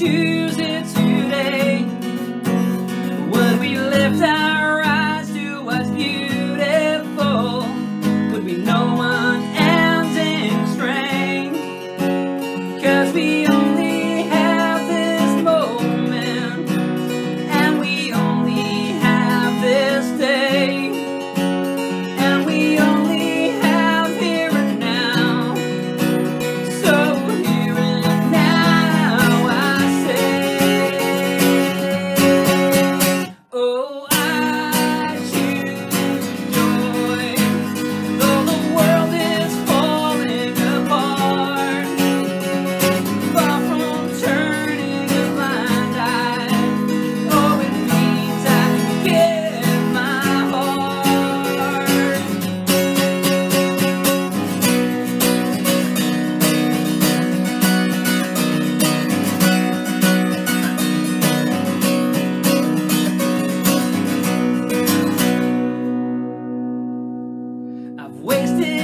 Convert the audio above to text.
choose it today. Would we lift our eyes to what's beautiful? Would we know unending strength? Cause we wasted.